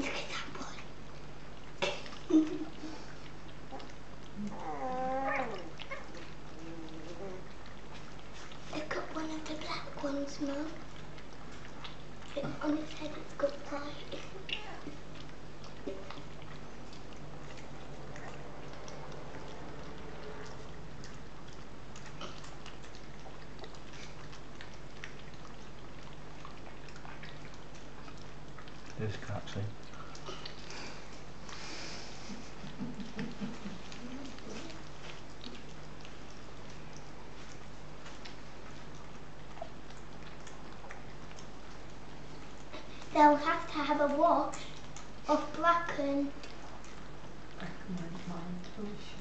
Look at that boy. Look at one of the black ones, Mum. On his head, it's got pride. This catchy. They'll have to have a wash of Bracken. Recommend mine,